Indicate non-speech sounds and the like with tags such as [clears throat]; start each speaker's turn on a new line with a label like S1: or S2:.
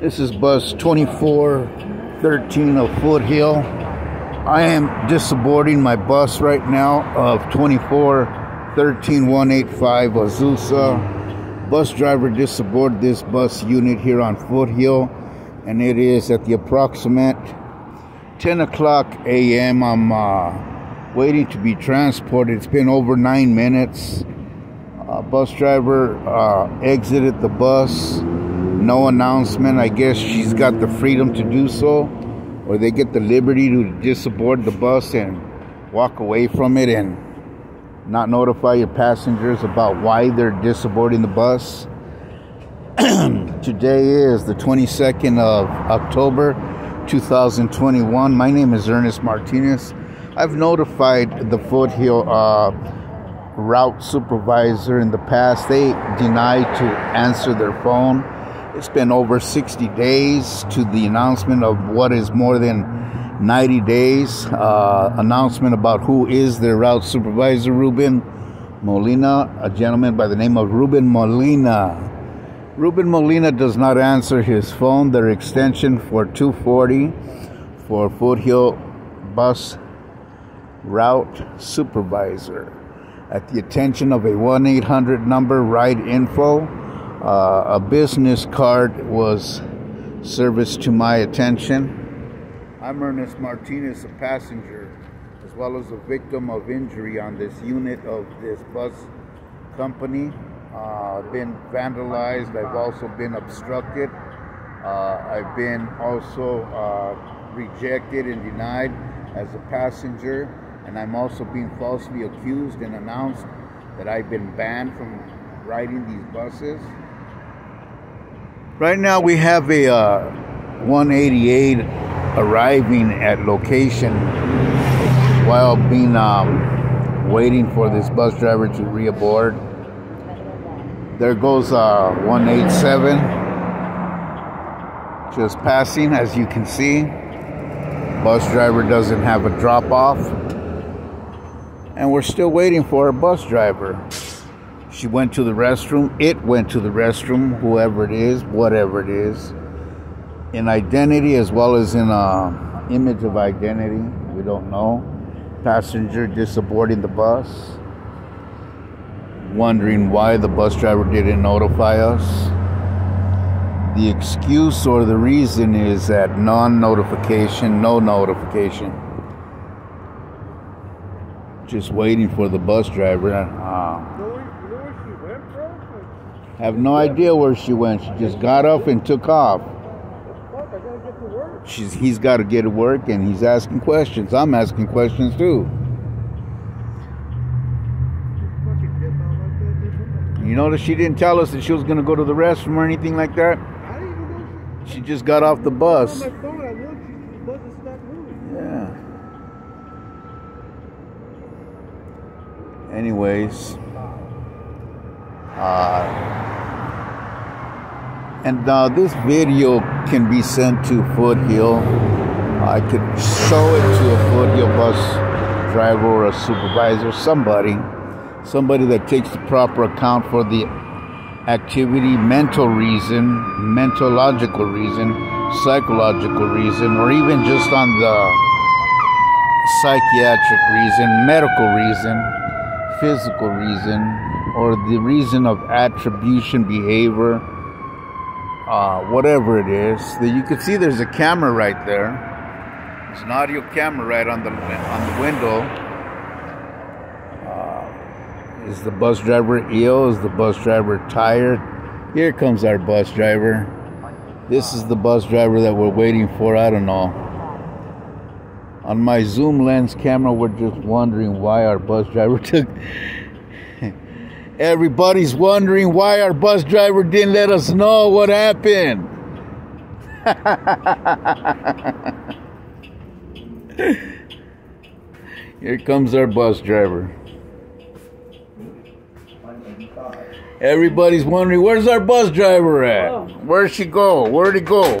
S1: This is bus 2413 of Foothill. I am disboarding my bus right now of 2413 185 Azusa. Bus driver disboarded this bus unit here on Foothill, and it is at the approximate 10 o'clock a.m. I'm uh, waiting to be transported. It's been over nine minutes. Uh, bus driver uh, exited the bus no announcement. I guess she's got the freedom to do so, or they get the liberty to disboard the bus and walk away from it and not notify your passengers about why they're disboarding the bus. [clears throat] Today is the 22nd of October 2021. My name is Ernest Martinez. I've notified the Foothill uh, route supervisor in the past. They denied to answer their phone it's been over 60 days to the announcement of what is more than 90 days. Uh, announcement about who is their route supervisor, Ruben Molina, a gentleman by the name of Ruben Molina. Ruben Molina does not answer his phone. Their extension for 240 for Foothill Bus Route Supervisor. At the attention of a 1 800 number, Ride Info uh, a business card was serviced to my attention. I'm Ernest Martinez, a passenger, as well as a victim of injury on this unit of this bus company. Uh, I've been vandalized. I've also been obstructed. Uh, I've been also uh, rejected and denied as a passenger, and I'm also being falsely accused and announced that I've been banned from riding these buses. Right now we have a uh, 188 arriving at location while being um, waiting for this bus driver to reaboard. There goes uh, 187 just passing as you can see. Bus driver doesn't have a drop off. And we're still waiting for a bus driver. She went to the restroom. It went to the restroom, whoever it is, whatever it is. In identity as well as in a uh, image of identity, we don't know. Passenger disboarding the bus, wondering why the bus driver didn't notify us. The excuse or the reason is that non notification, no notification. Just waiting for the bus driver. Uh, have no idea where she went. She just got up and took off. She's, he's got to get to work and he's asking questions. I'm asking questions too. You notice she didn't tell us that she was going to go to the restroom or anything like that? She just got off the bus. Yeah. Anyways. Uh, and uh, this video can be sent to Foothill. I could show it to a Foothill bus driver or a supervisor, somebody, somebody that takes the proper account for the activity, mental reason, mental logical reason, psychological reason, or even just on the psychiatric reason, medical reason, physical reason, or the reason of attribution behavior uh, whatever it is. That you can see there's a camera right there. There's an audio camera right on the on the window. Uh, is the bus driver ill? Is the bus driver tired? Here comes our bus driver. This is the bus driver that we're waiting for. I don't know. On my zoom lens camera, we're just wondering why our bus driver [laughs] took Everybody's wondering why our bus driver didn't let us know what happened. [laughs] Here comes our bus driver. Everybody's wondering where's our bus driver at? Where'd she go? Where'd he go?